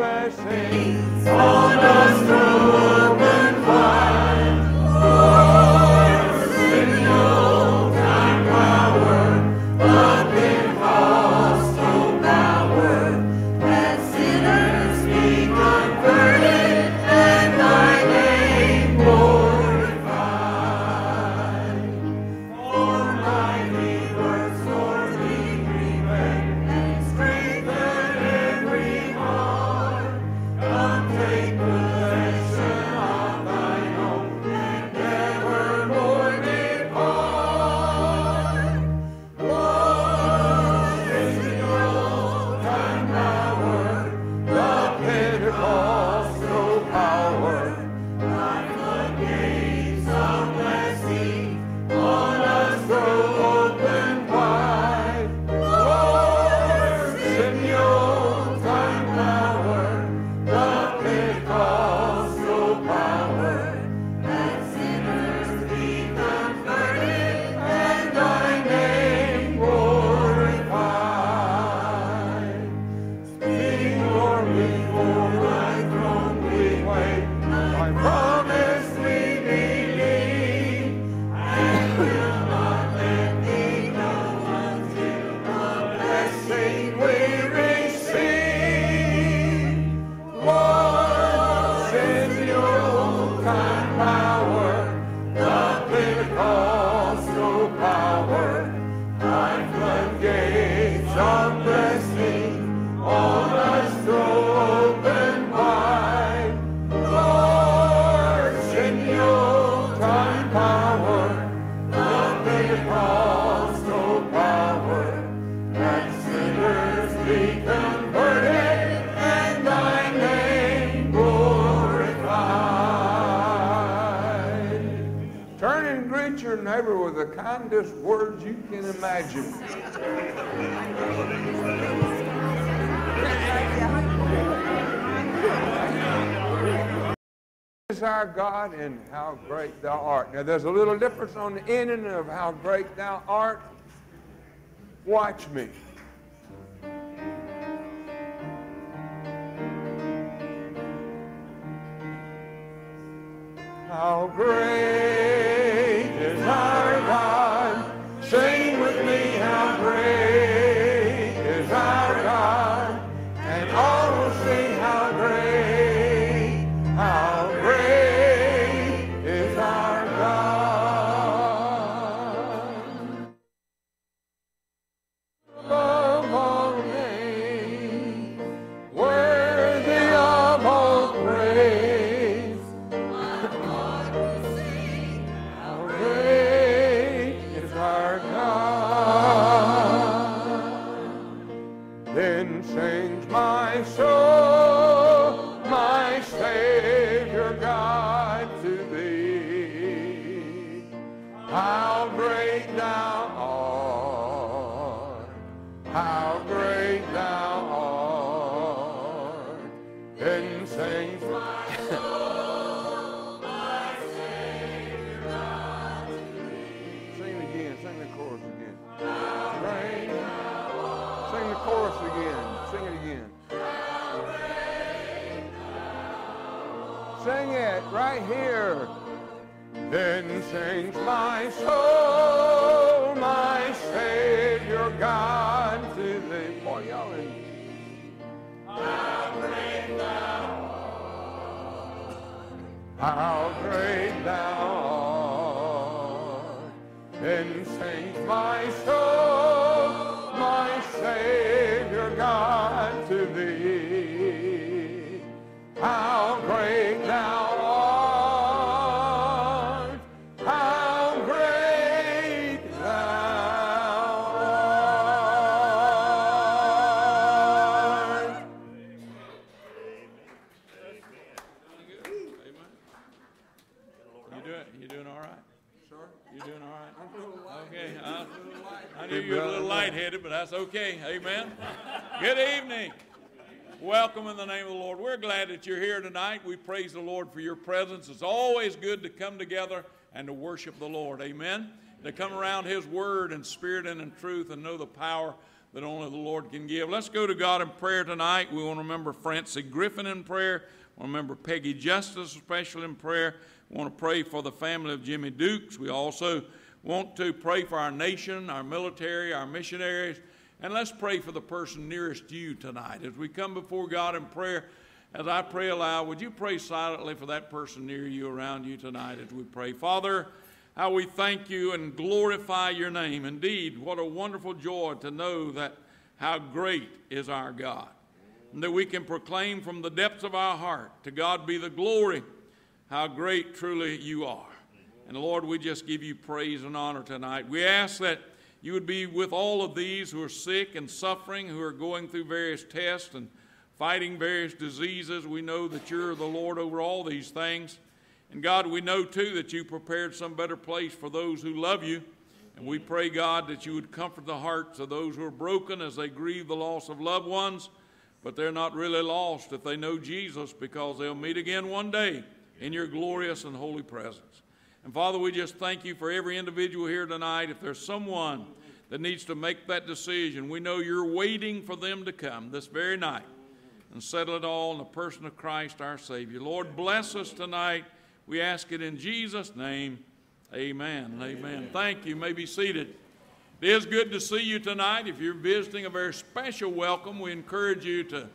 blessings. our God and how great thou art. Now, there's a little difference on the ending of how great thou art. Watch me. then change my soul, my Savior God to thee. How Then change my soul, my Savior God, to thee. Oh, Boy, y'all. How great thou art. How great thou art. Then change my soul. Good evening. Welcome in the name of the Lord. We're glad that you're here tonight. We praise the Lord for your presence. It's always good to come together and to worship the Lord. Amen. To come around His Word and Spirit and in truth and know the power that only the Lord can give. Let's go to God in prayer tonight. We want to remember Francie Griffin in prayer. We remember Peggy Justice, especially in prayer. We want to pray for the family of Jimmy Dukes. We also want to pray for our nation, our military, our missionaries. And let's pray for the person nearest you tonight. As we come before God in prayer, as I pray aloud, would you pray silently for that person near you, around you tonight as we pray? Father, how we thank you and glorify your name. Indeed, what a wonderful joy to know that how great is our God. And that we can proclaim from the depths of our heart, to God be the glory, how great truly you are. And Lord, we just give you praise and honor tonight. We ask that you would be with all of these who are sick and suffering, who are going through various tests and fighting various diseases. We know that you're the Lord over all these things. And God, we know too that you prepared some better place for those who love you. And we pray, God, that you would comfort the hearts of those who are broken as they grieve the loss of loved ones. But they're not really lost if they know Jesus because they'll meet again one day in your glorious and holy presence. And Father, we just thank you for every individual here tonight. If there's someone that needs to make that decision, we know you're waiting for them to come this very night and settle it all in the person of Christ our Savior. Lord, bless us tonight. We ask it in Jesus' name. Amen. Amen. Amen. Thank you. you may be seated. It is good to see you tonight. If you're visiting, a very special welcome. We encourage you to,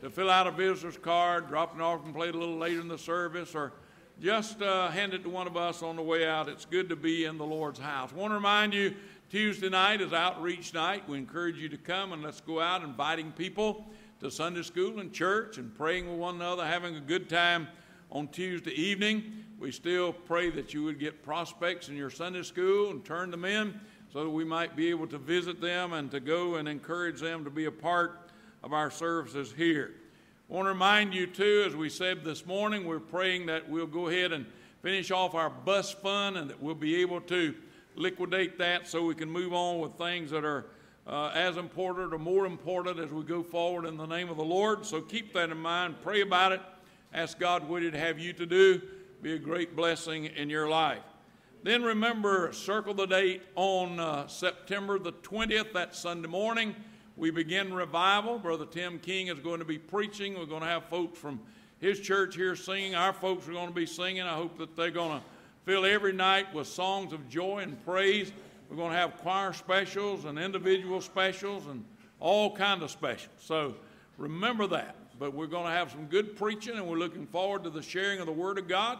to fill out a visitor's card, drop an offering plate a little later in the service, or just uh, hand it to one of us on the way out. It's good to be in the Lord's house. I want to remind you Tuesday night is outreach night. We encourage you to come and let's go out inviting people to Sunday school and church and praying with one another, having a good time on Tuesday evening. We still pray that you would get prospects in your Sunday school and turn them in so that we might be able to visit them and to go and encourage them to be a part of our services here. I want to remind you, too, as we said this morning, we're praying that we'll go ahead and finish off our bus fund and that we'll be able to liquidate that so we can move on with things that are uh, as important or more important as we go forward in the name of the Lord. So keep that in mind. Pray about it. Ask God what He'd have you to do. Be a great blessing in your life. Then remember, circle the date on uh, September the 20th, that Sunday morning. We begin revival. Brother Tim King is going to be preaching. We're going to have folks from his church here singing. Our folks are going to be singing. I hope that they're going to fill every night with songs of joy and praise. We're going to have choir specials and individual specials and all kind of specials. So remember that. But we're going to have some good preaching, and we're looking forward to the sharing of the Word of God.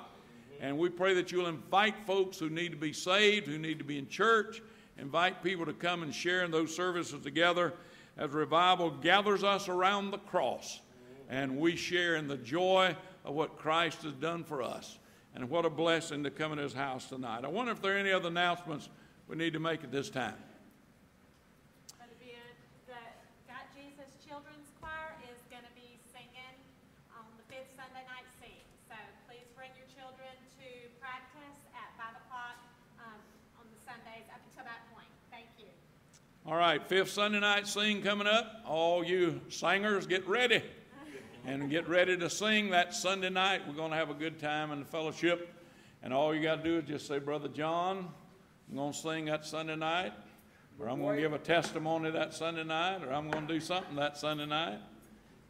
And we pray that you'll invite folks who need to be saved, who need to be in church, invite people to come and share in those services together as revival gathers us around the cross and we share in the joy of what Christ has done for us. And what a blessing to come in his house tonight. I wonder if there are any other announcements we need to make at this time. The Got Jesus Children's Choir is going to be singing on the fifth Sunday night sing. So please bring your children to practice at 5 o'clock um, on the Sundays up until that point. Thank you. All right, fifth Sunday night sing coming up. All you singers, get ready and get ready to sing that Sunday night. We're going to have a good time in the fellowship. And all you got to do is just say, Brother John, I'm going to sing that Sunday night, or I'm going to give a testimony that Sunday night, or I'm going to do something that Sunday night.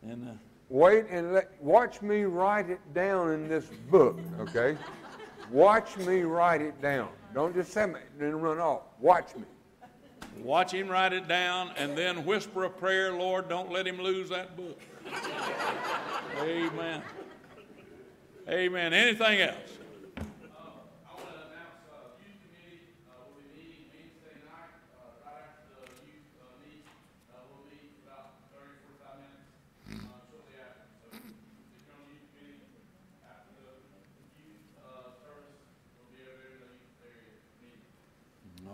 And uh, wait and let, watch me write it down in this book, okay? watch me write it down. Don't just say it and then run off. Watch me. Watch him write it down and then whisper a prayer, Lord, don't let him lose that book. Amen. Amen. Anything else?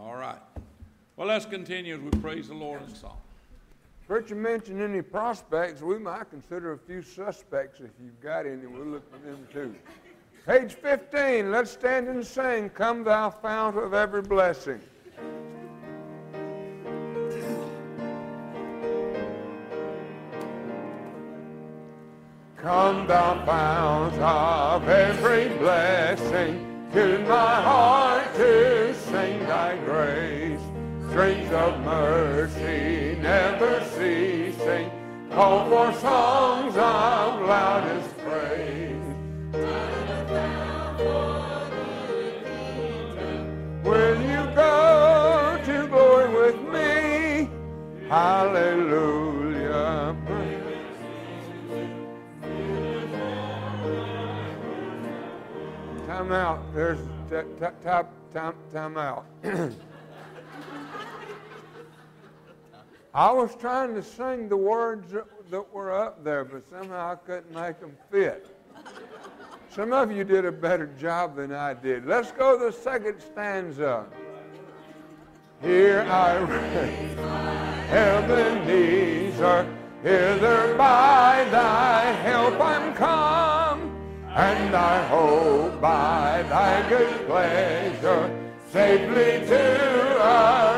All right. Well, let's continue as we praise the Lord in song. Preacher mentioned any prospects. We might consider a few suspects if you've got any. We'll look for them too. Page 15. Let's stand and sing, Come Thou Fount of Every Blessing. Come thou fount of every blessing, to my heart to sing thy grace. Streams of mercy never ceasing, call for songs of loudest praise. Will you go to glory with me? Hallelujah. Time out. There's time, time, time out. I was trying to sing the words that, were up there, but somehow I couldn't make them fit. Some of you did a better job than I did. Let's go to the second stanza. Here I raise Ebenezer, hither by thy help I'm come, and I hope by thy good pleasure safely to arrive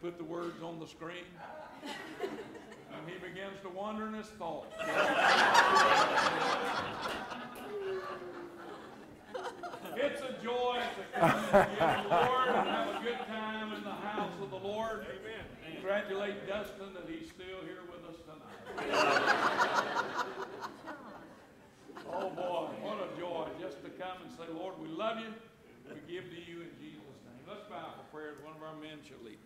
put the words on the screen, and he begins to wander in his thoughts. It's a joy to come to the Lord and have a good time in the house of the Lord. Amen. And congratulate Dustin that he's still here with us tonight. Oh boy, what a joy just to come and say, Lord, we love you. We give to you in Jesus' name. Let's bow for prayer as one of our men shall lead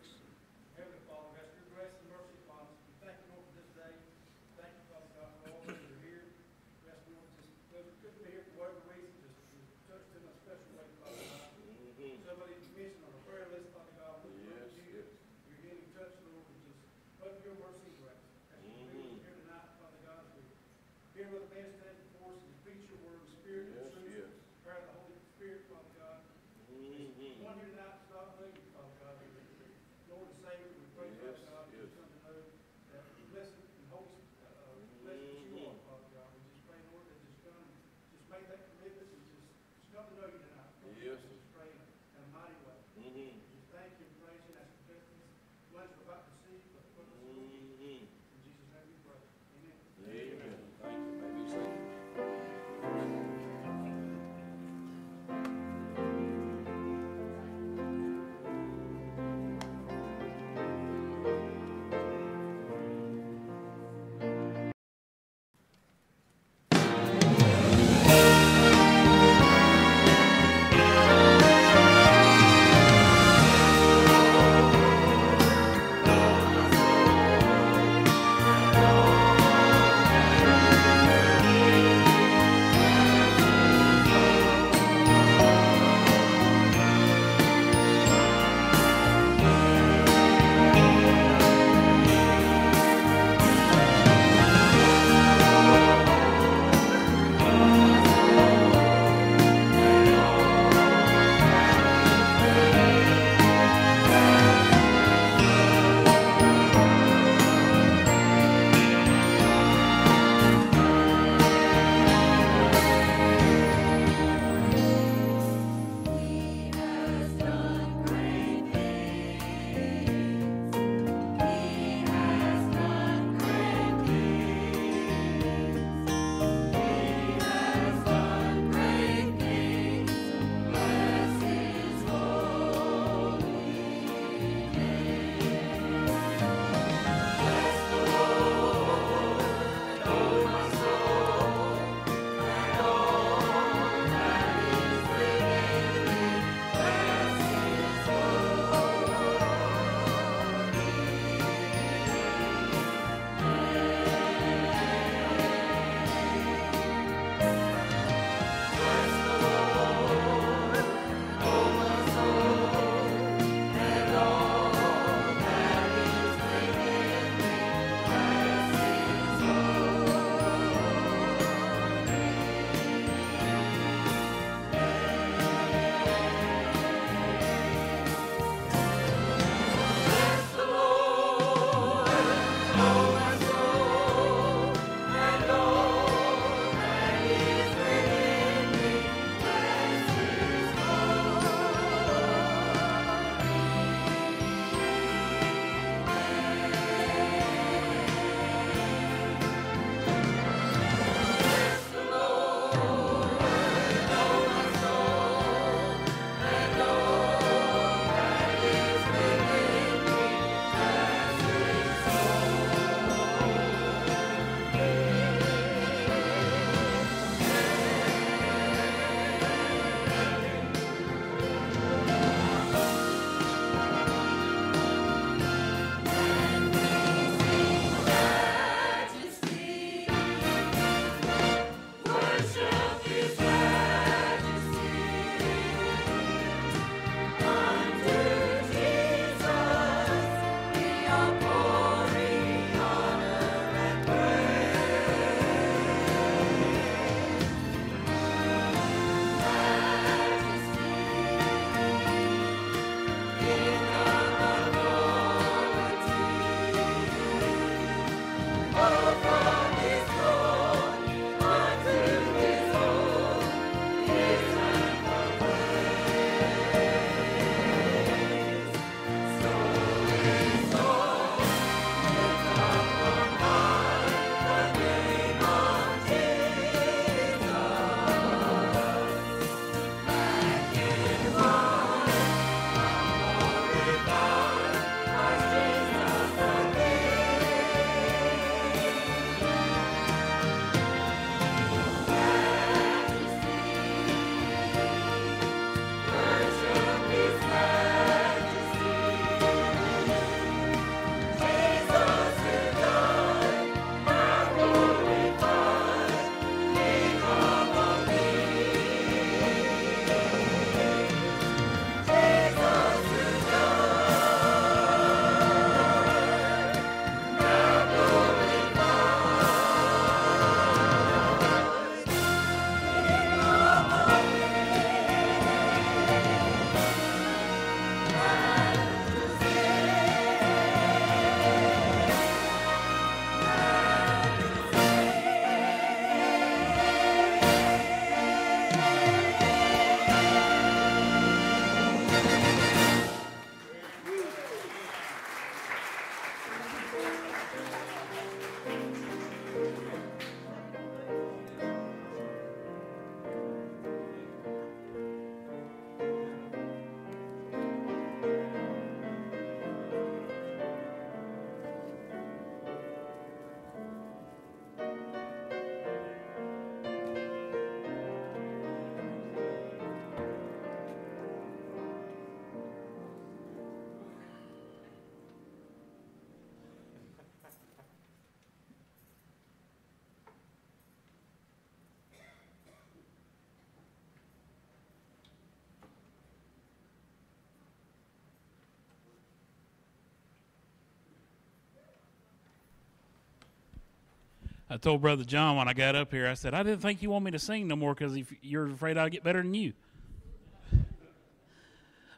I told Brother John when I got up here, I said, I didn't think you want me to sing no more because if you're afraid I'll get better than you.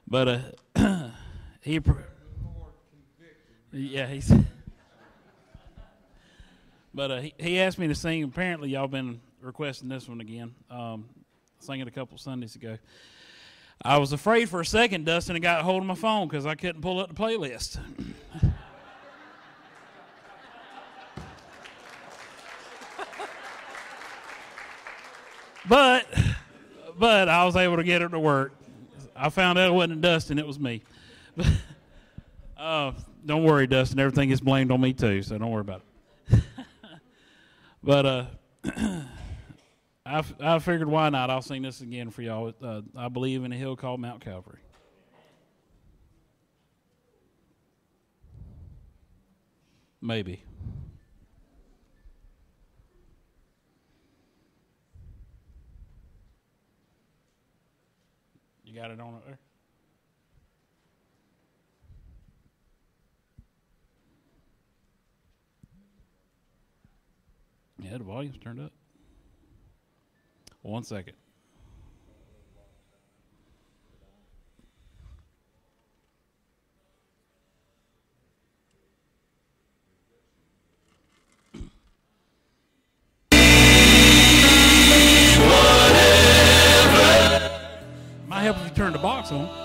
But uh, he, yeah, he's. But uh, he, he asked me to sing. Apparently, y'all been requesting this one again. Um, sang it a couple Sundays ago. I was afraid for a second, Dustin, and got a hold of my phone because I couldn't pull up the playlist. but, but I was able to get it to work. I found out it wasn't Dustin; it was me. uh, don't worry, Dustin. Everything is blamed on me too, so don't worry about it. But uh, I, I figured why not? I'll sing this again for y'all. Uh, I believe in a hill called Mount Calvary. Maybe. You got it on it there? Yeah, the volume's turned up. One second. If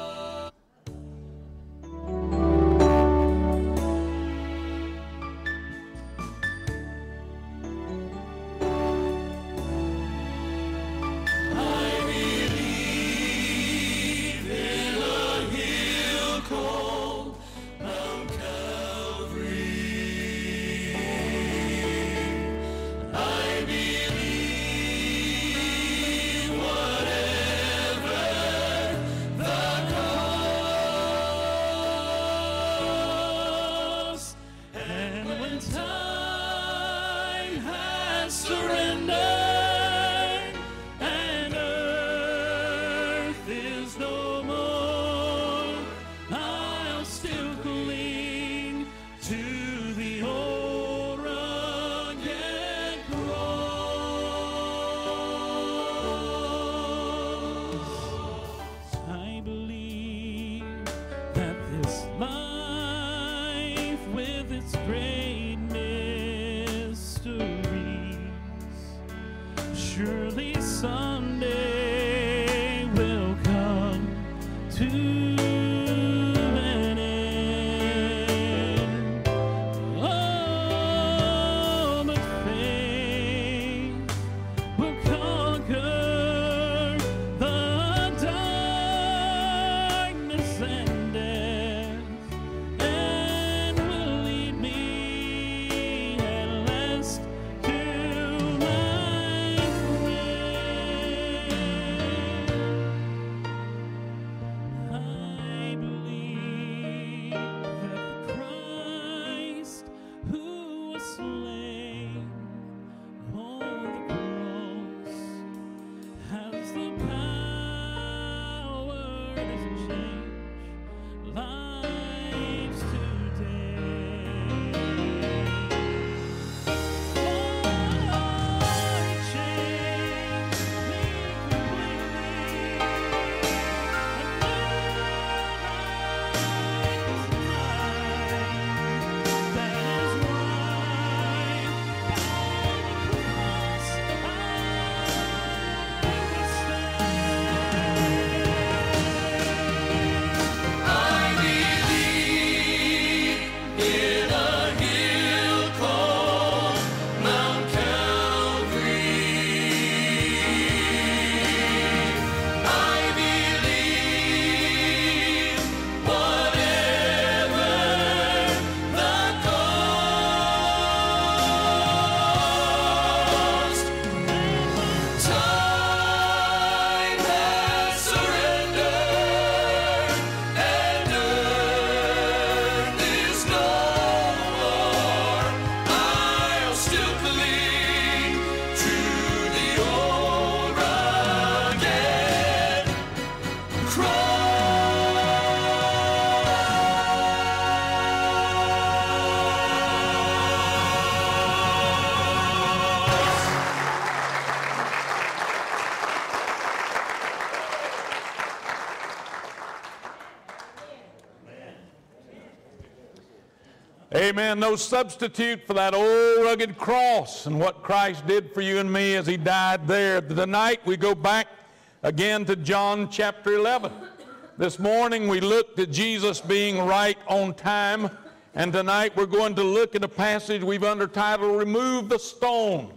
No substitute for that old rugged cross and what Christ did for you and me as he died there. Tonight we go back again to John chapter 11. This morning we looked at Jesus being right on time, and tonight we're going to look at a passage we've undertitled Remove the Stone.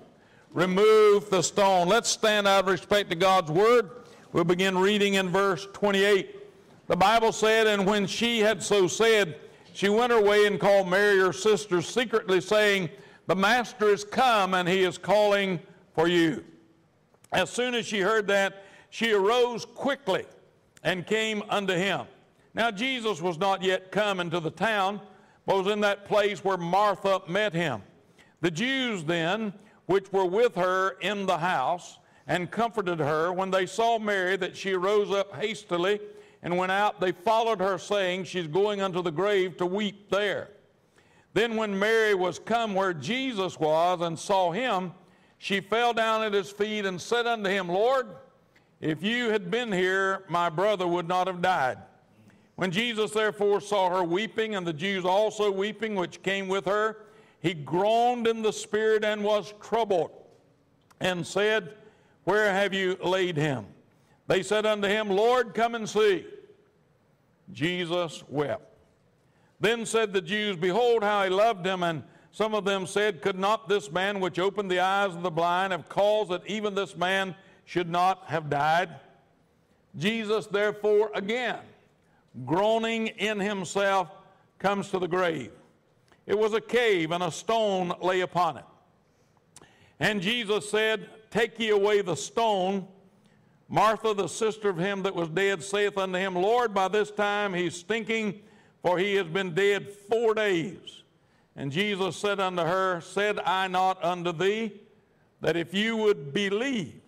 Remove the stone. Let's stand out of respect to God's word. We'll begin reading in verse 28. The Bible said, And when she had so said, she went her way and called Mary, her sister, secretly saying, The master is come, and he is calling for you. As soon as she heard that, she arose quickly and came unto him. Now, Jesus was not yet come into the town, but was in that place where Martha met him. The Jews then, which were with her in the house, and comforted her, when they saw Mary, that she rose up hastily and went out, they followed her, saying, She's going unto the grave to weep there. Then, when Mary was come where Jesus was and saw him, she fell down at his feet and said unto him, Lord, if you had been here, my brother would not have died. When Jesus therefore saw her weeping, and the Jews also weeping, which came with her, he groaned in the spirit and was troubled, and said, Where have you laid him? They said unto him, Lord, come and see. Jesus wept. Then said the Jews, Behold how he loved him. And some of them said, Could not this man which opened the eyes of the blind have caused that even this man should not have died? Jesus, therefore, again, groaning in himself, comes to the grave. It was a cave, and a stone lay upon it. And Jesus said, Take ye away the stone. Martha, the sister of him that was dead, saith unto him, Lord, by this time he's stinking, for he has been dead four days. And Jesus said unto her, Said I not unto thee, that if you would believe,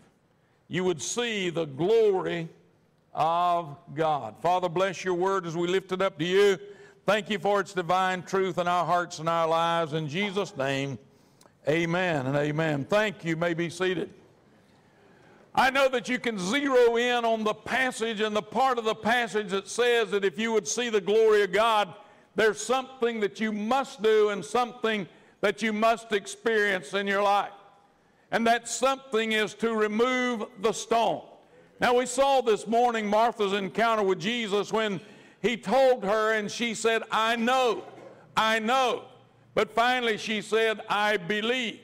you would see the glory of God. Father, bless your word as we lift it up to you. Thank you for its divine truth in our hearts and our lives. In Jesus' name, amen and amen. Thank you. you may be seated. I know that you can zero in on the passage and the part of the passage that says that if you would see the glory of God, there's something that you must do and something that you must experience in your life. And that something is to remove the stone. Now, we saw this morning Martha's encounter with Jesus when he told her, and she said, I know, I know. But finally, she said, I believe.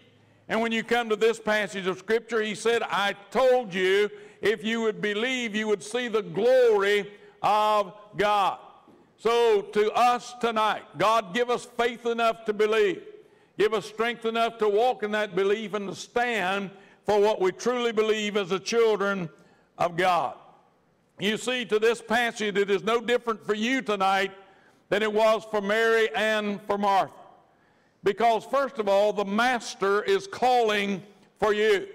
And when you come to this passage of Scripture, he said, I told you if you would believe, you would see the glory of God. So to us tonight, God give us faith enough to believe. Give us strength enough to walk in that belief and to stand for what we truly believe as the children of God. You see, to this passage, it is no different for you tonight than it was for Mary and for Martha. Because, first of all, the Master is calling for you.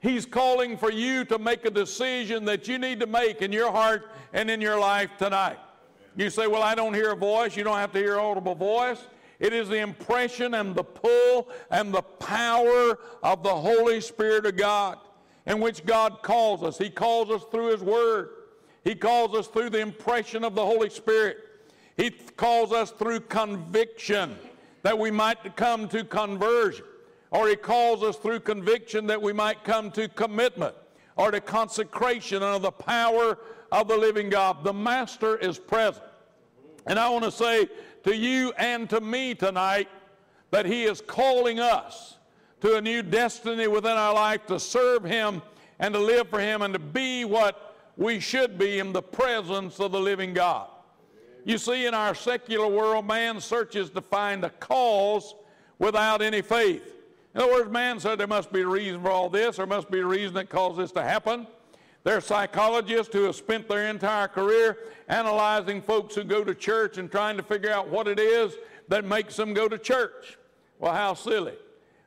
He's calling for you to make a decision that you need to make in your heart and in your life tonight. You say, Well, I don't hear a voice. You don't have to hear audible voice. It is the impression and the pull and the power of the Holy Spirit of God in which God calls us. He calls us through His Word, He calls us through the impression of the Holy Spirit, He calls us through conviction that we might come to conversion. Or he calls us through conviction that we might come to commitment or to consecration under the power of the living God. The Master is present. And I want to say to you and to me tonight that he is calling us to a new destiny within our life to serve him and to live for him and to be what we should be in the presence of the living God. You see, in our secular world, man searches to find a cause without any faith. In other words, man said there must be a reason for all this, there must be a reason that caused this to happen. There are psychologists who have spent their entire career analyzing folks who go to church and trying to figure out what it is that makes them go to church. Well, how silly.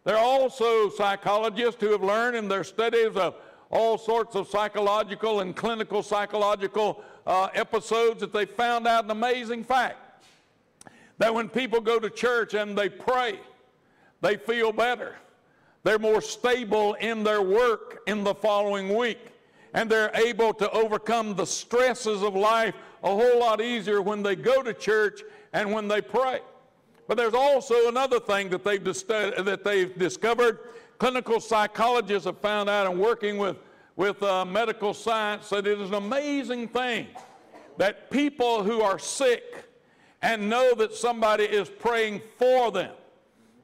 There are also psychologists who have learned in their studies of all sorts of psychological and clinical psychological uh, episodes that they found out an amazing fact that when people go to church and they pray, they feel better. They're more stable in their work in the following week. And they're able to overcome the stresses of life a whole lot easier when they go to church and when they pray. But there's also another thing that they've, that they've discovered. Clinical psychologists have found out in working with, with uh, medical science that it is an amazing thing that people who are sick and know that somebody is praying for them,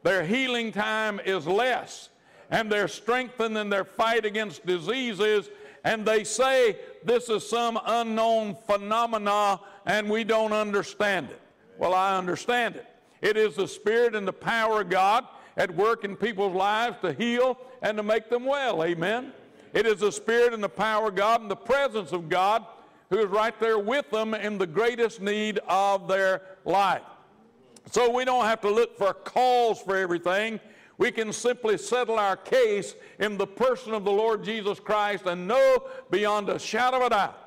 their healing time is less and they're strengthened in their fight against diseases and they say this is some unknown phenomena and we don't understand it. Well, I understand it. It is the Spirit and the power of God at work in people's lives to heal and to make them well. Amen. It is the Spirit and the power of God and the presence of God who is right there with them in the greatest need of their life. So we don't have to look for a cause for everything. We can simply settle our case in the person of the Lord Jesus Christ and know beyond a shadow of a doubt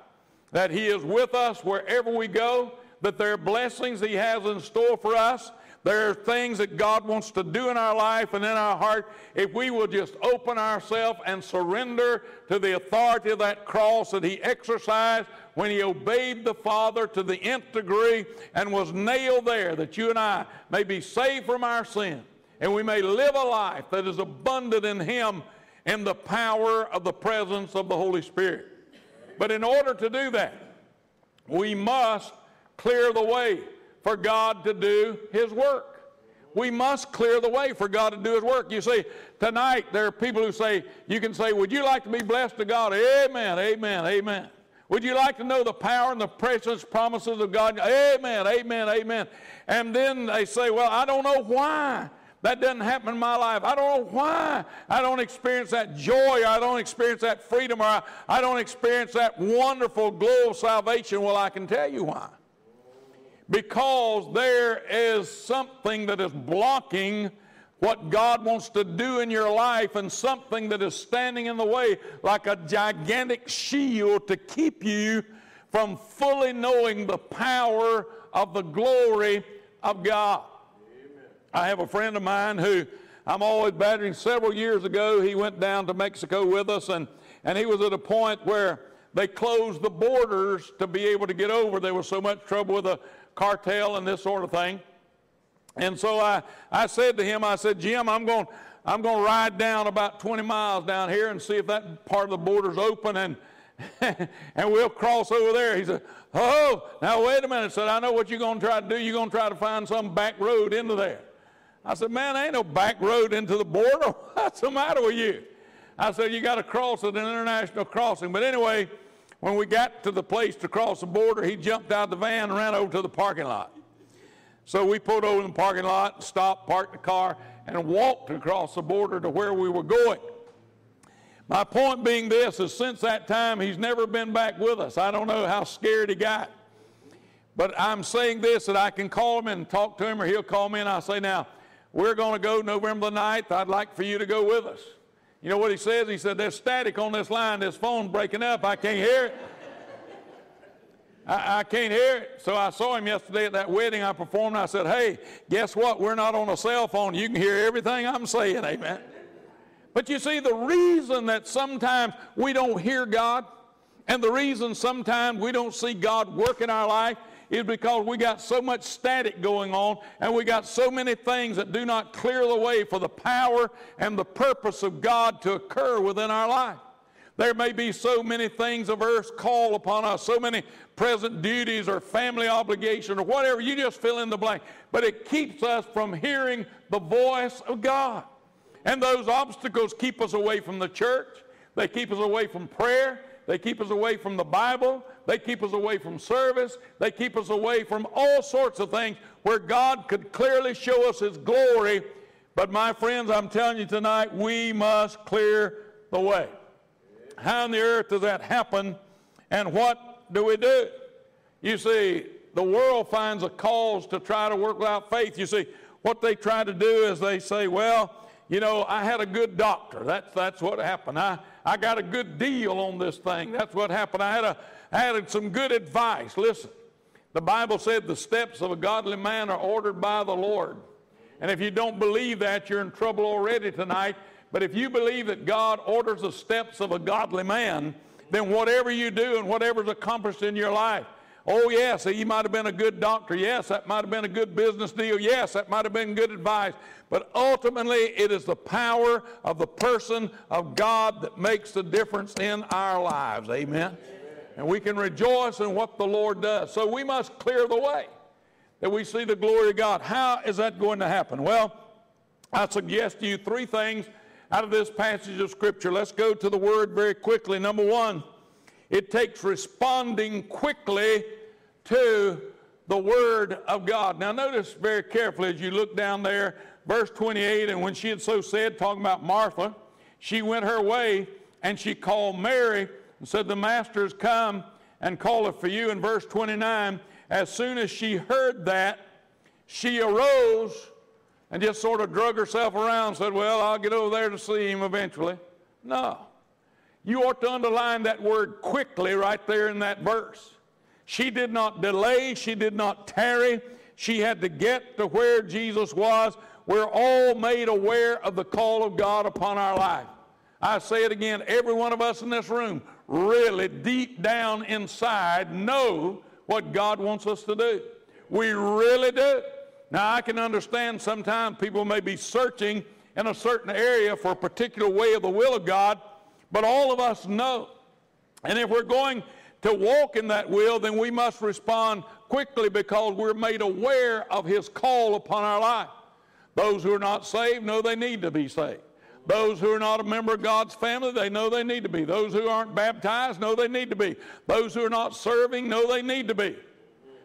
that He is with us wherever we go, that there are blessings He has in store for us, there are things that God wants to do in our life and in our heart if we will just open ourselves and surrender to the authority of that cross that He exercised when He obeyed the Father to the nth degree and was nailed there, that you and I may be saved from our sin and we may live a life that is abundant in Him in the power of the presence of the Holy Spirit. But in order to do that, we must clear the way for God to do His work. We must clear the way for God to do His work. You see, tonight there are people who say, you can say, Would you like to be blessed to God? Amen, amen, amen. Would you like to know the power and the precious promises of God? Amen, amen, amen. And then they say, Well, I don't know why. That doesn't happen in my life. I don't know why I don't experience that joy or I don't experience that freedom or I, I don't experience that wonderful glow of salvation. Well, I can tell you why because there is something that is blocking what God wants to do in your life and something that is standing in the way like a gigantic shield to keep you from fully knowing the power of the glory of God. Amen. I have a friend of mine who I'm always battering. Several years ago, he went down to Mexico with us, and, and he was at a point where they closed the borders to be able to get over. There was so much trouble with the cartel and this sort of thing. And so I, I said to him, I said, Jim, I'm going I'm going to ride down about 20 miles down here and see if that part of the border's open and and we'll cross over there. He said, Oh, now wait a minute. Said, I know what you're going to try to do. You're going to try to find some back road into there. I said, Man, there ain't no back road into the border. What's the matter with you? I said, You got to cross at an international crossing. But anyway, when we got to the place to cross the border, he jumped out of the van and ran over to the parking lot. So we pulled over in the parking lot, stopped, parked the car, and walked across the border to where we were going. My point being this is since that time, he's never been back with us. I don't know how scared he got. But I'm saying this that I can call him and talk to him, or he'll call me and I'll say, Now, we're going to go November the 9th. I'd like for you to go with us. You know what he says? He said, There's static on this line. This phone breaking up. I can't hear it. I, I, can't hear it. So I saw him yesterday at that wedding I performed. I said, Hey, guess what? We're not on a cell phone. You can hear everything I'm saying. Amen. But you see, the reason that sometimes we don't hear God and the reason sometimes we don't see God work in our life is because we got so much static going on and we got so many things that do not clear the way for the power and the purpose of God to occur within our life. There may be so many things of earth's call upon us, so many present duties or family obligations or whatever. You just fill in the blank. But it keeps us from hearing the voice of God. And those obstacles keep us away from the church. They keep us away from prayer. They keep us away from the Bible. They keep us away from service. They keep us away from all sorts of things where God could clearly show us His glory. But my friends, I'm telling you tonight, we must clear the way. How on the earth does that happen? And what do we do? You see, the world finds a cause to try to work without faith. You see, what they try to do is they say, well, you know, I had a good doctor. That's, that's what happened. I, I got a good deal on this thing. That's what happened. I had, a, had some good advice. Listen, the Bible said the steps of a godly man are ordered by the Lord. And if you don't believe that, you're in trouble already tonight. But if you believe that God orders the steps of a godly man, then whatever you do and whatever's accomplished in your life Oh, yes, he might have been a good doctor. Yes, that might have been a good business deal. Yes, that might have been good advice. But ultimately, it is the power of the person of God that makes the difference in our lives. Amen. And we can rejoice in what the Lord does. So we must clear the way that we see the glory of God. How is that going to happen? Well, I suggest to you three things out of this passage of Scripture. Let's go to the Word very quickly. Number one, it takes responding quickly to the Word of God. Now, notice very carefully as you look down there, verse 28, and when she had so said, talking about Martha, she went her way and she called Mary and said, The Master has come and calleth for you. In verse 29, as soon as she heard that, she arose and just sort of drug herself around and said, Well, I'll get over there to see him eventually. No. You ought to underline that word quickly right there in that verse. She did not delay, she did not tarry. She had to get to where Jesus was. We're all made aware of the call of God upon our life. I say it again, every one of us in this room really deep down inside know what God wants us to do. We really do. Now, I can understand sometimes people may be searching in a certain area for a particular way of the will of God, but all of us know. And if we're going to walk in that will, then we must respond quickly because we're made aware of His call upon our life. Those who are not saved know they need to be saved. Those who are not a member of God's family, they know they need to be. Those who aren't baptized know they need to be. Those who are not serving know they need to be.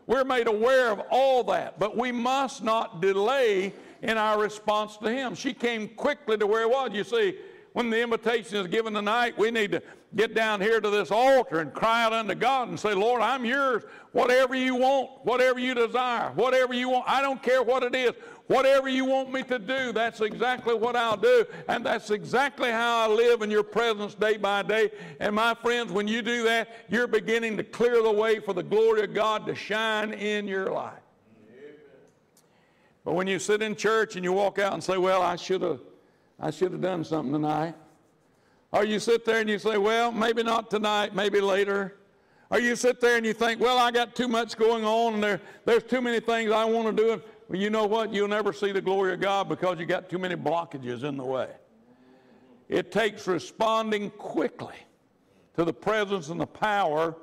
We're made aware of all that, but we must not delay in our response to Him. She came quickly to where it was. You see, when the invitation is given tonight, we need to get down here to this altar and cry out unto God and say, Lord, I'm yours. Whatever you want, whatever you desire, whatever you want, I don't care what it is. Whatever you want me to do, that's exactly what I'll do. And that's exactly how I live in your presence day by day. And my friends, when you do that, you're beginning to clear the way for the glory of God to shine in your life. But when you sit in church and you walk out and say, Well, I should have I should have done something tonight. Or you sit there and you say, Well, maybe not tonight, maybe later. Or you sit there and you think, Well, I got too much going on and there, there's too many things I want to do. Well, you know what? You'll never see the glory of God because you got too many blockages in the way. It takes responding quickly to the presence and the power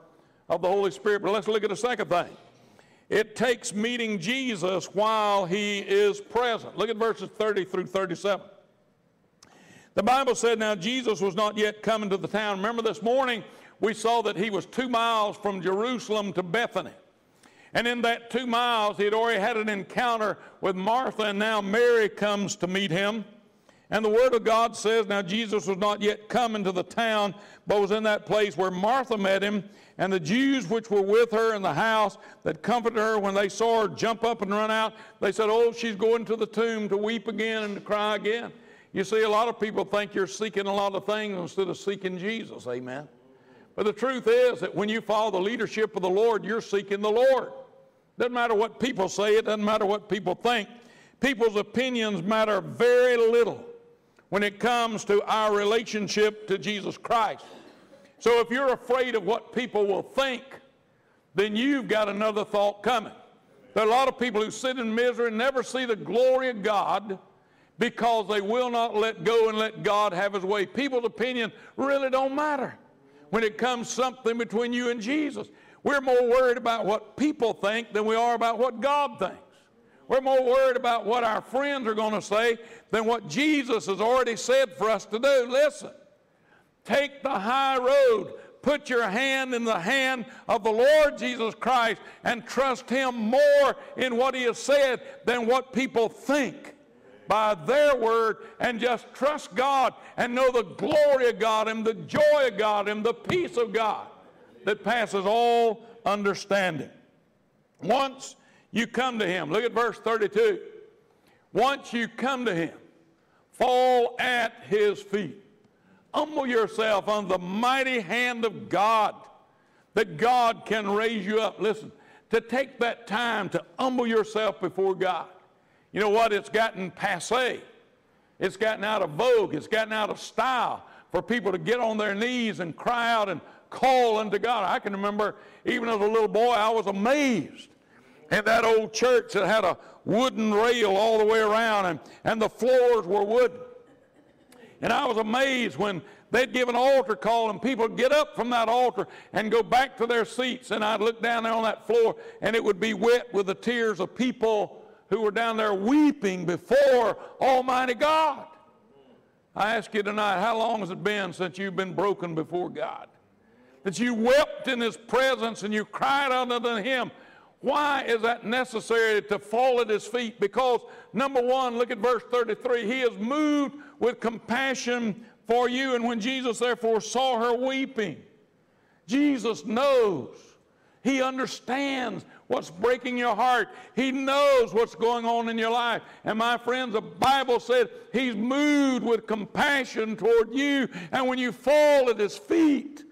of the Holy Spirit. But let's look at the second thing. It takes meeting Jesus while he is present. Look at verses 30 through 37. The Bible said, Now Jesus was not yet coming to the town. Remember this morning we saw that he was two miles from Jerusalem to Bethany. And in that two miles, he had already had an encounter with Martha, and now Mary comes to meet him. And the Word of God says, Now Jesus was not yet come into the town, but was in that place where Martha met him. And the Jews which were with her in the house that comforted her when they saw her jump up and run out, they said, Oh, she's going to the tomb to weep again and to cry again. You see, a lot of people think you're seeking a lot of things instead of seeking Jesus. Amen. But the truth is that when you follow the leadership of the Lord, you're seeking the Lord. Doesn't matter what people say, it doesn't matter what people think. People's opinions matter very little when it comes to our relationship to Jesus Christ. So if you're afraid of what people will think, then you've got another thought coming. There are a lot of people who sit in misery and never see the glory of God because they will not let go and let God have his way. People's opinion really don't matter when it comes something between you and Jesus. We're more worried about what people think than we are about what God thinks. We're more worried about what our friends are going to say than what Jesus has already said for us to do. Listen, take the high road. Put your hand in the hand of the Lord Jesus Christ and trust Him more in what He has said than what people think by their word and just trust God and know the glory of God and the joy of God and the peace of God that passes all understanding. Once you come to Him, look at verse 32. Once you come to Him, fall at His feet. Humble yourself under the mighty hand of God, that God can raise you up. Listen, to take that time to humble yourself before God. You know what? It's gotten passe. It's gotten out of vogue. It's gotten out of style for people to get on their knees and cry out and call unto God. I can remember even as a little boy, I was amazed in that old church that had a wooden rail all the way around and, and the floors were wooden. And I was amazed when they'd give an altar call and people get up from that altar and go back to their seats. And I'd look down there on that floor and it would be wet with the tears of people who were down there weeping before Almighty God. I ask you tonight, how long has it been since you've been broken before God? That you wept in His presence and you cried out unto Him. Why is that necessary to fall at His feet? Because, number one, look at verse 33. He is moved with compassion for you. And when Jesus therefore saw her weeping, Jesus knows. He understands what's breaking your heart. He knows what's going on in your life. And my friends, the Bible said He's moved with compassion toward you. And when you fall at His feet,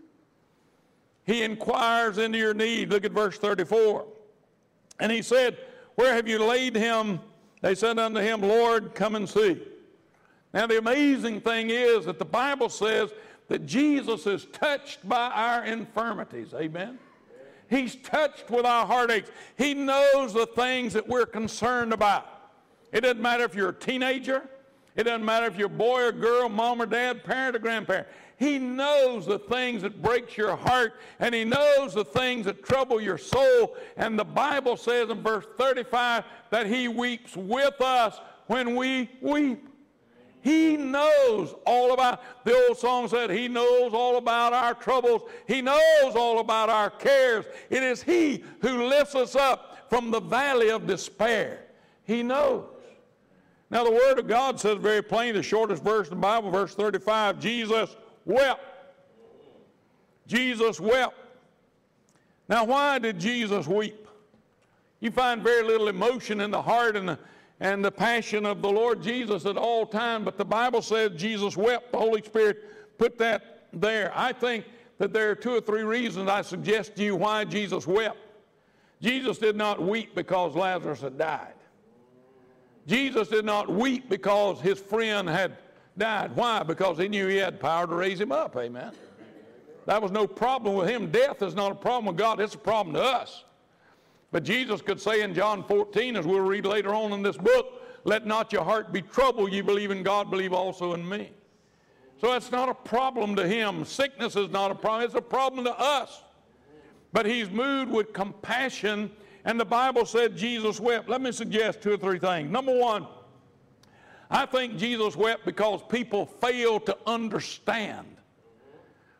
He inquires into your need. Look at verse 34. And He said, Where have you laid him? They said unto him, Lord, come and see. Now, the amazing thing is that the Bible says that Jesus is touched by our infirmities. Amen. He's touched with our heartaches. He knows the things that we're concerned about. It doesn't matter if you're a teenager. It doesn't matter if you're a boy or girl, mom or dad, parent or grandparent. He knows the things that breaks your heart and he knows the things that trouble your soul. And the Bible says in verse 35 that he weeps with us when we weep. He knows all about, the old song said, He knows all about our troubles. He knows all about our cares. It is He who lifts us up from the valley of despair. He knows. Now, the Word of God says very plain, the shortest verse in the Bible, verse 35, Jesus wept. Jesus wept. Now, why did Jesus weep? You find very little emotion in the heart and the and the passion of the Lord Jesus at all times. But the Bible says Jesus wept. The Holy Spirit put that there. I think that there are two or three reasons I suggest to you why Jesus wept. Jesus did not weep because Lazarus had died. Jesus did not weep because his friend had died. Why? Because he knew he had power to raise him up. Amen. That was no problem with him. Death is not a problem with God, it's a problem to us. But Jesus could say in John 14, as we'll read later on in this book, let not your heart be troubled. You believe in God, believe also in me. So that's not a problem to him. Sickness is not a problem, it's a problem to us. But he's moved with compassion, and the Bible said Jesus wept. Let me suggest two or three things. Number one, I think Jesus wept because people failed to understand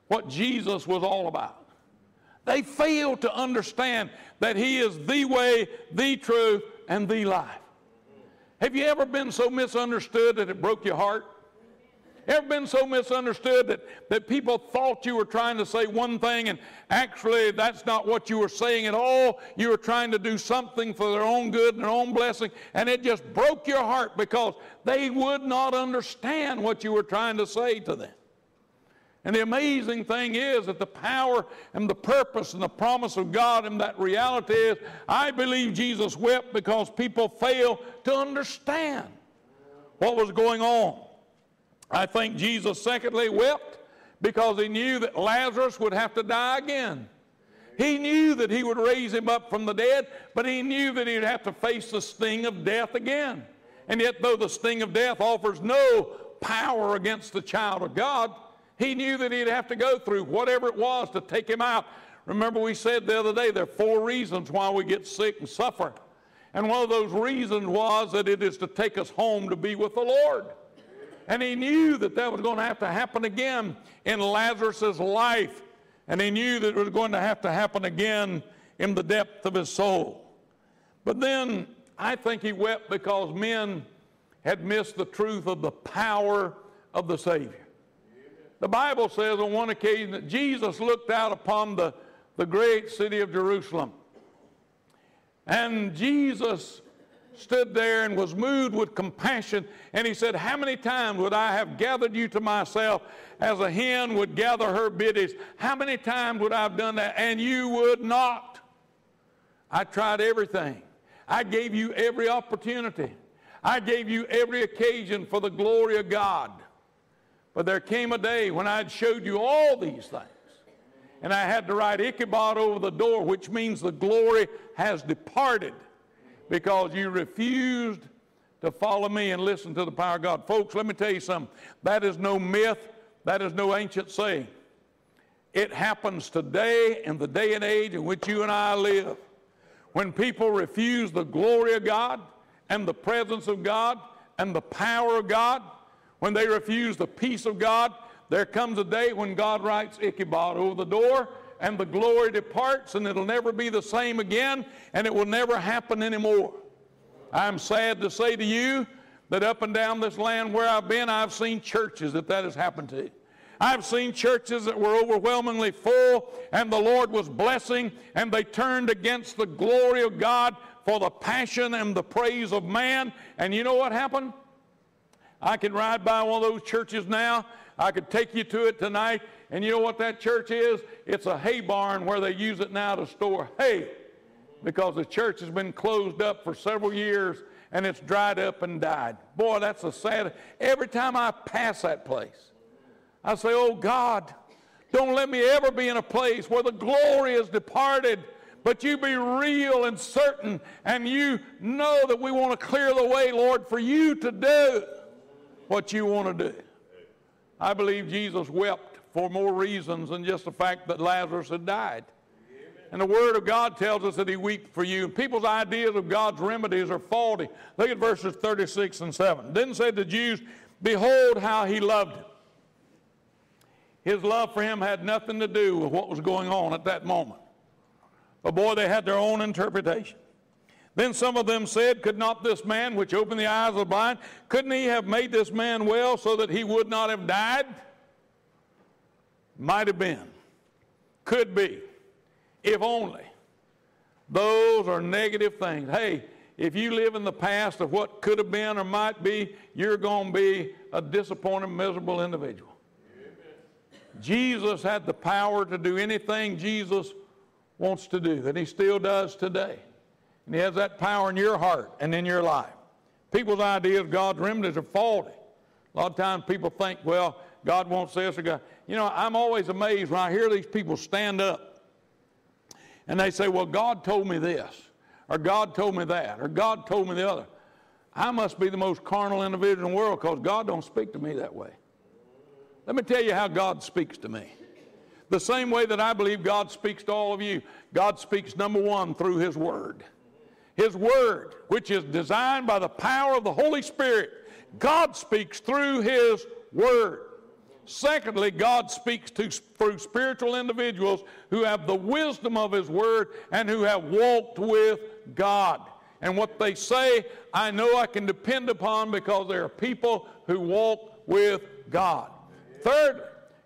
what Jesus was all about. They fail to understand that He is the way, the truth, and the life. Have you ever been so misunderstood that it broke your heart? Ever been so misunderstood that, that people thought you were trying to say one thing and actually that's not what you were saying at all? You were trying to do something for their own good and their own blessing, and it just broke your heart because they would not understand what you were trying to say to them. And the amazing thing is that the power and the purpose and the promise of God and that reality is I believe Jesus wept because people failed to understand what was going on. I think Jesus, secondly, wept because he knew that Lazarus would have to die again. He knew that he would raise him up from the dead, but he knew that he'd have to face the sting of death again. And yet, though the sting of death offers no power against the child of God, he knew that he'd have to go through whatever it was to take him out. Remember, we said the other day there are four reasons why we get sick and suffer. And one of those reasons was that it is to take us home to be with the Lord. And he knew that that was going to have to happen again in Lazarus' life. And he knew that it was going to have to happen again in the depth of his soul. But then I think he wept because men had missed the truth of the power of the Savior. The Bible says on one occasion that Jesus looked out upon the, the great city of Jerusalem. And Jesus stood there and was moved with compassion. And he said, How many times would I have gathered you to myself as a hen would gather her biddies? How many times would I have done that? And you would not. I tried everything. I gave you every opportunity. I gave you every occasion for the glory of God. But there came a day when I'd showed you all these things. and I had to write Ichabod over the door, which means the glory has departed because you refused to follow me and listen to the power of God. Folks, let me tell you something. That is no myth, that is no ancient saying. It happens today in the day and age in which you and I live. When people refuse the glory of God and the presence of God and the power of God, when they refuse the peace of God, there comes a day when God writes Ichabod over the door and the glory departs and it'll never be the same again and it will never happen anymore. I'm sad to say to you that up and down this land where I've been, I've seen churches that that has happened to. I've seen churches that were overwhelmingly full and the Lord was blessing and they turned against the glory of God for the passion and the praise of man. And you know what happened? I can ride by one of those churches now I could take you to it tonight. And you know what that church is? It's a hay barn where they use it now to store hay because the church has been closed up for several years and it's dried up and died. Boy, that's a sad. Every time I pass that place, I say, Oh God, don't let me ever be in a place where the glory is departed, but you be real and certain, and you know that we want to clear the way, Lord, for you to do what you want to do. I believe Jesus wept for more reasons than just the fact that Lazarus had died. And the Word of God tells us that He wept for you. People's ideas of God's remedies are faulty. Look at verses 36 and 7. Then said the Jews, Behold how He loved him. His love for him had nothing to do with what was going on at that moment. But boy, they had their own interpretation. Then some of them said, Could not this man which opened the eyes of the blind, couldn't he have made this man well so that he would not have died? Might have been. Could be. If only. Those are negative things. Hey, if you live in the past of what could have been or might be, you're going to be a disappointed, miserable individual. Jesus had the power to do anything Jesus wants to do, and he still does today. And He has that power in your heart and in your life. People's ideas of God's remedies are faulty. A lot of times people think, well, God wants this or God. You know, I'm always amazed when I hear these people stand up and they say, well, God told me this, or God told me that, or God told me the other. I must be the most carnal individual in the world because God don't speak to me that way. Let me tell you how God speaks to me. The same way that I believe God speaks to all of you. God speaks, number one, through His Word. His Word, which is designed by the power of the Holy Spirit. God speaks through His Word. Secondly, God speaks to, through spiritual individuals who have the wisdom of His Word and who have walked with God. And what they say, I know I can depend upon because they are people who walk with God. Thirdly,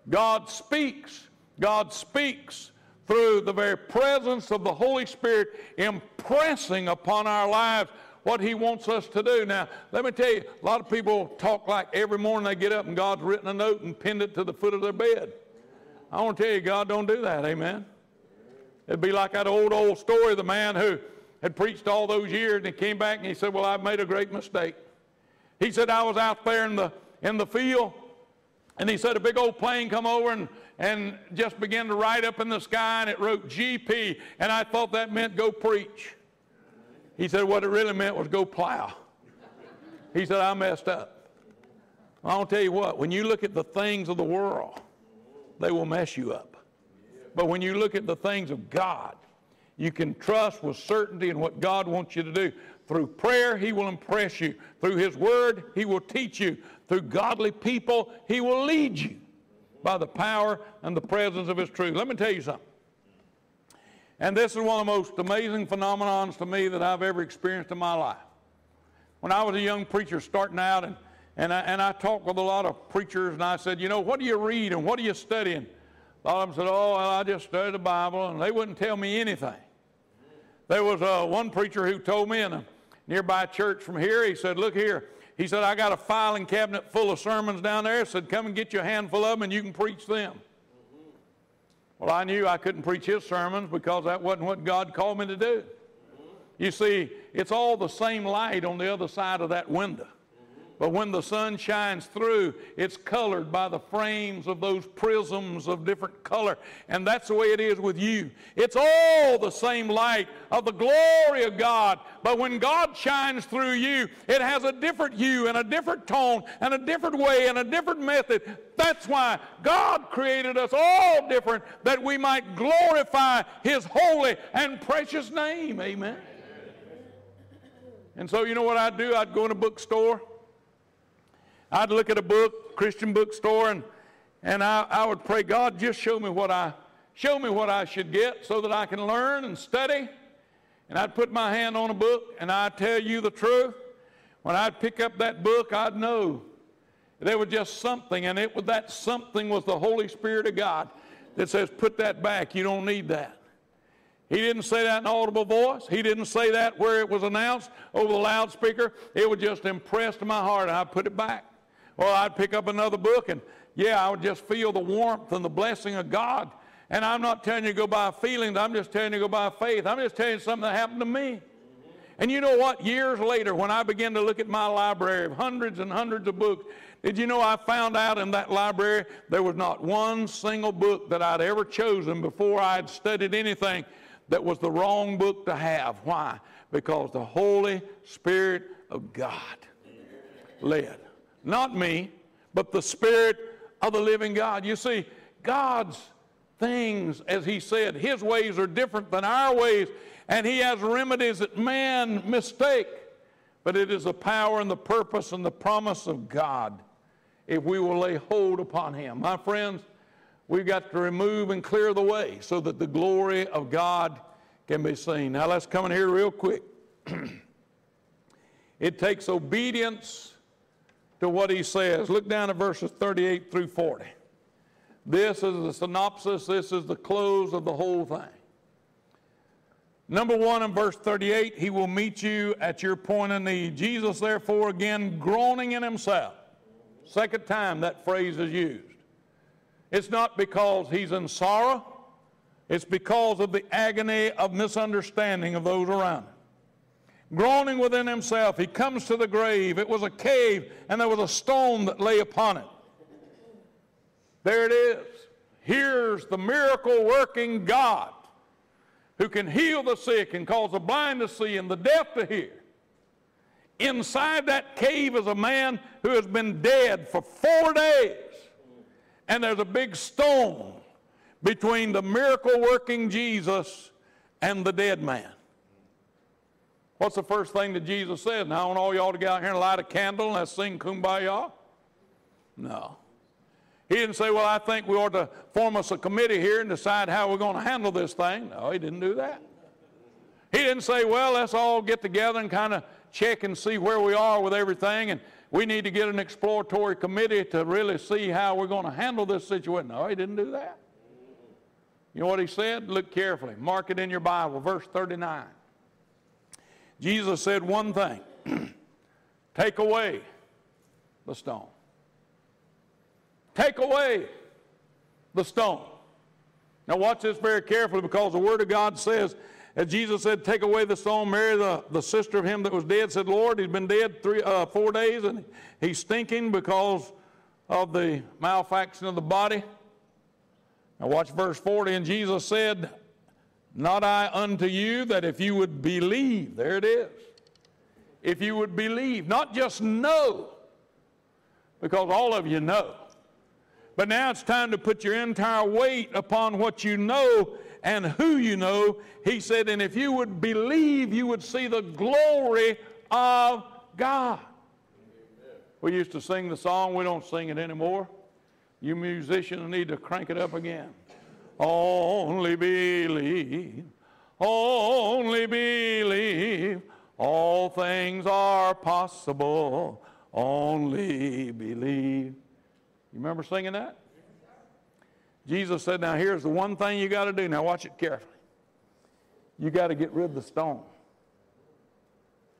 God speaks. God speaks through the very presence of the Holy Spirit impressing upon our lives what He wants us to do. Now, let me tell you, a lot of people talk like every morning they get up and God's written a note and pinned it to the foot of their bed. I want to tell you, God don't do that. Amen. It'd be like that old, old story of the man who had preached all those years and he came back and he said, Well, I've made a great mistake. He said, I was out there in the, in the field and he said, A big old plane come over and and just began to write up in the sky and it wrote GP and I thought that meant go preach. He said what it really meant was go plow. He said I messed up. I'll tell you what, when you look at the things of the world, they will mess you up. But when you look at the things of God, you can trust with certainty in what God wants you to do. Through prayer, He will impress you. Through His Word, He will teach you. Through godly people, He will lead you by the power and the presence of His truth. Let me tell you something. And this is one of the most amazing phenomenons to me that I've ever experienced in my life. When I was a young preacher starting out, and, and, I, and I talked with a lot of preachers, and I said, You know, what do you read and what are you studying? A lot of them said, Oh, well, I just study the Bible, and they wouldn't tell me anything. There was uh, one preacher who told me in a nearby church from here, he said, Look here, he said, I got a filing cabinet full of sermons down there. He said, come and get you a handful of them and you can preach them. Mm-hmm. Well, I knew I couldn't preach his sermons because that wasn't what God called me to do. Mm-hmm. You see, it's all the same light on the other side of that window. But when the sun shines through, it's colored by the frames of those prisms of different color. And that's the way it is with you. It's all the same light of the glory of God. But when God shines through you, it has a different hue and a different tone and a different way and a different method. That's why God created us all different that we might glorify His holy and precious name. Amen. And so, you know what I'd do? I'd go in a bookstore I'd look at a book, Christian bookstore, and, and I, I would pray, God, just show me what I show me what I should get so that I can learn and study. And I'd put my hand on a book and I'd tell you the truth. When I'd pick up that book, I'd know there was just something, and it was that something was the Holy Spirit of God that says, put that back. You don't need that. He didn't say that in audible voice. He didn't say that where it was announced over the loudspeaker. It was just impressed in my heart, and I put it back. Or I'd pick up another book and, yeah, I would just feel the warmth and the blessing of God. And I'm not telling you to go by feelings. I'm just telling you to go by faith. I'm just telling you something that happened to me. And you know what? Years later, when I began to look at my library of hundreds and hundreds of books, did you know I found out in that library there was not one single book that I'd ever chosen before I'd studied anything that was the wrong book to have. Why? Because the Holy Spirit of God led. Not me, but the Spirit of the living God. You see, God's things, as He said, His ways are different than our ways, and He has remedies that man mistake. But it is the power and the purpose and the promise of God if we will lay hold upon Him. My friends, we've got to remove and clear the way so that the glory of God can be seen. Now let's come in here real quick. it takes obedience to what he says. Look down at verses 38 through 40. This is the synopsis, this is the close of the whole thing. Number one in verse 38, he will meet you at your point of need. Jesus, therefore, again groaning in himself. Second time that phrase is used. It's not because he's in sorrow, it's because of the agony of misunderstanding of those around him groaning within himself. He comes to the grave. It was a cave, and there was a stone that lay upon it. There it is. Here's the miracle working God who can heal the sick and cause the blind to see and the deaf to hear. Inside that cave is a man who has been dead for four days. And there's a big stone between the miracle working Jesus and the dead man. What's the first thing that Jesus said? Now I want all y'all to get out here and light a candle and let's sing kumbaya? No. He didn't say, well, I think we ought to form us a committee here and decide how we're going to handle this thing. No, he didn't do that. He didn't say, well, let's all get together and kind of check and see where we are with everything and we need to get an exploratory committee to really see how we're going to handle this situation. No, he didn't do that. You know what he said? Look carefully. Mark it in your Bible, verse 39. Jesus said one thing take away the stone. Take away the stone. Now, watch this very carefully because the Word of God says, as Jesus said, Take away the stone. Mary, the, the sister of him that was dead, said, Lord, he's been dead three, uh, four days and he's stinking because of the malfaction of the body. Now, watch verse 40. And Jesus said, not I unto you that if you would believe, there it is. If you would believe, not just know, because all of you know. But now it's time to put your entire weight upon what you know and who you know. He said, and if you would believe, you would see the glory of God. We used to sing the song, we don't sing it anymore. You musicians need to crank it up again. Only believe, only believe, all things are possible. Only believe. You remember singing that? Jesus said, Now here's the one thing you got to do. Now watch it carefully. You got to get rid of the stone.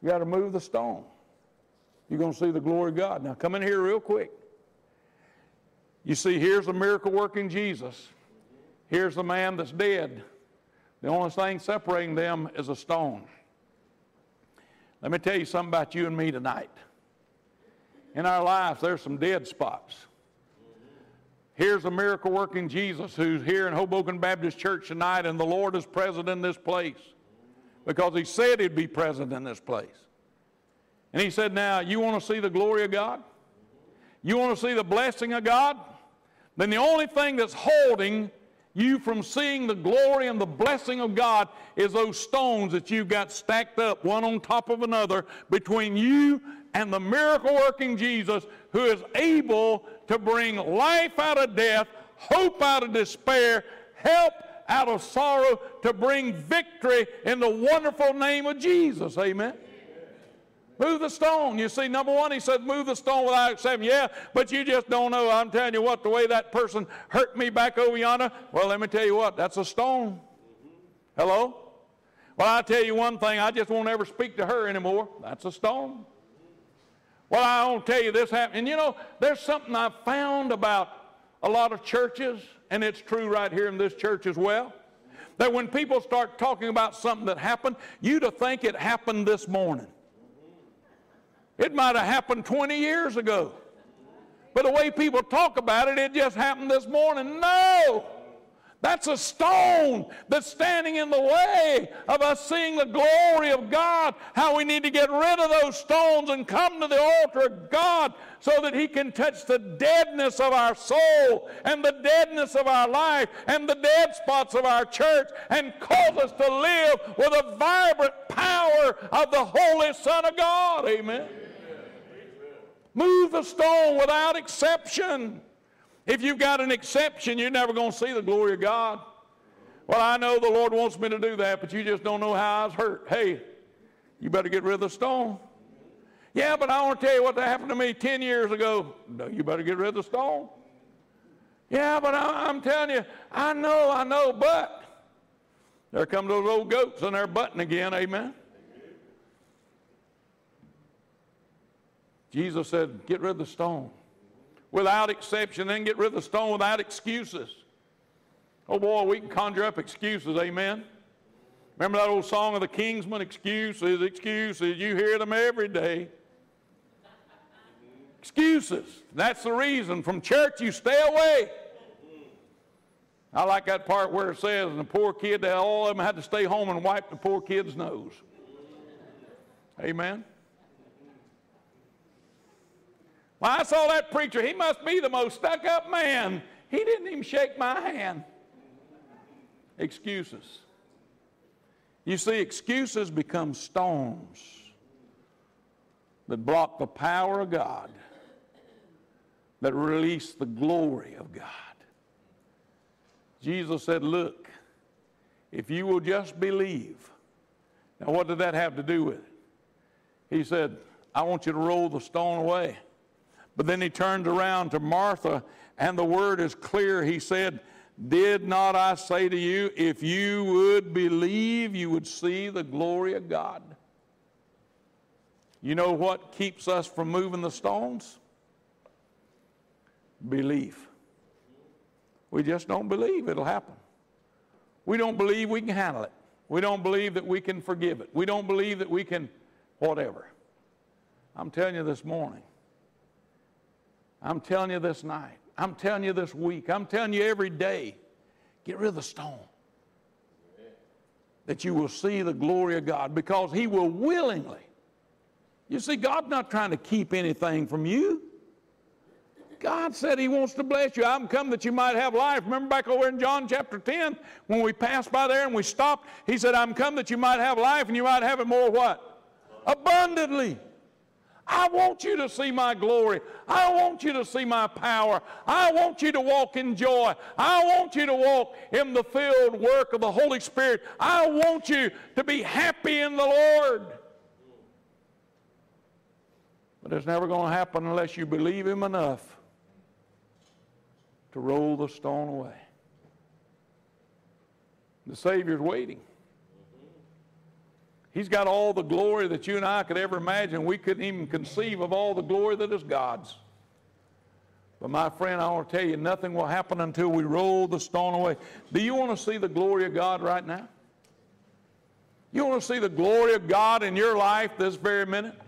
You got to move the stone. You're going to see the glory of God. Now come in here real quick. You see, here's a miracle working Jesus. Here's the man that's dead. The only thing separating them is a stone. Let me tell you something about you and me tonight. in our lives, there's some dead spots. Here's a miracle working Jesus who's here in Hoboken Baptist Church tonight, and the Lord is present in this place because He said He'd be present in this place. And He said, Now, you want to see the glory of God? You want to see the blessing of God? Then the only thing that's holding you from seeing the glory and the blessing of God is those stones that you've got stacked up one on top of another between you and the miracle working Jesus who is able to bring life out of death, hope out of despair, help out of sorrow, to bring victory in the wonderful name of Jesus. Amen. Move the stone. You see, number one, he said, move the stone without exception. Yeah, but you just don't know. I'm telling you what, the way that person hurt me back over yonder, well, let me tell you what, that's a stone. Hello? Well, i tell you one thing, I just won't ever speak to her anymore. That's a stone. Well, I won't tell you this happened. And you know, there's something I've found about a lot of churches, and it's true right here in this church as well. That when people start talking about something that happened, you to think it happened this morning. It might have happened 20 years ago. But the way people talk about it, it just happened this morning. No! That's a stone that's standing in the way of us seeing the glory of God. How we need to get rid of those stones and come to the altar of God so that He can touch the deadness of our soul and the deadness of our life and the dead spots of our church and cause us to live with a vibrant power of the Holy Son of God. Amen. Move the stone without exception. If you've got an exception, you're never going to see the glory of God. Well, I know the Lord wants me to do that, but you just don't know how I was hurt. Hey, you better get rid of the stone. Yeah, but I want to tell you what happened to me 10 years ago. No, you better get rid of the stone. Yeah, but I, am telling you, I know, I know, but there come those old goats and they're butting again, amen. Jesus said, Get rid of the stone. Without exception, then get rid of the stone without excuses. Oh boy, we can conjure up excuses, amen. Remember that old song of the Kingsmen? Excuses, excuses. You hear them every day. Excuses. That's the reason. From church, you stay away. I like that part where it says, and the poor kid, all of them had to stay home and wipe the poor kid's nose. Amen. When I saw that preacher, he must be the most stuck up man. He didn't even shake my hand. Excuses. You see, excuses become stones that block the power of God, that release the glory of God. Jesus said, Look, if you will just believe. Now, what did that have to do with it? He said, I want you to roll the stone away. But then he turned around to Martha, and the word is clear. He said, Did not I say to you, if you would believe, you would see the glory of God? You know what keeps us from moving the stones? Belief. We just don't believe it'll happen. We don't believe we can handle it. We don't believe that we can forgive it. We don't believe that we can whatever. I'm telling you this morning, I'm telling you this night. I'm telling you this week. I'm telling you every day. Get rid of the stone. That you will see the glory of God because He will willingly. You see, God's not trying to keep anything from you. God said He wants to bless you. I'm come that you might have life. Remember back over in John chapter 10 when we passed by there and we stopped? He said, I'm come that you might have life and you might have it more what? Abundantly. I want you to see my glory. I want you to see my power. I want you to walk in joy. I want you to walk in the filled work of the Holy Spirit. I want you to be happy in the Lord. But it's never going to happen unless you believe Him enough to roll the stone away. The Savior's waiting. He's got all the glory that you and I could ever imagine. We couldn't even conceive of all the glory that is God's. But my friend, I want to tell you, nothing will happen until we roll the stone away. Do you want to see the glory of God right now? You want to see the glory of God in your life this very minute?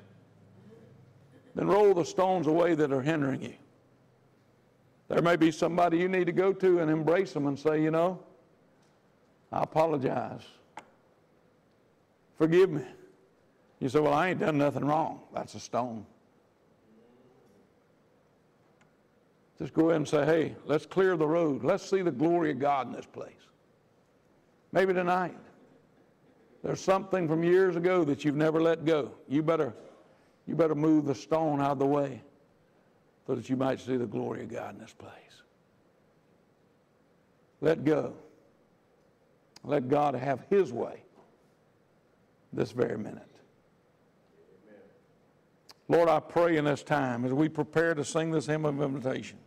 then roll the stones away that are hindering you. There may be somebody you need to go to and embrace them and say, you know, I apologize. Forgive me. You say, well, I ain't done nothing wrong. That's a stone. Just go ahead and say, hey, let's clear the road. Let's see the glory of God in this place. Maybe tonight. There's something from years ago that you've never let go. You better, you better move the stone out of the way so that you might see the glory of God in this place. Let go. Let God have His way this very minute. Lord, I pray in this time as we prepare to sing this hymn of invitation